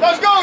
Let's go!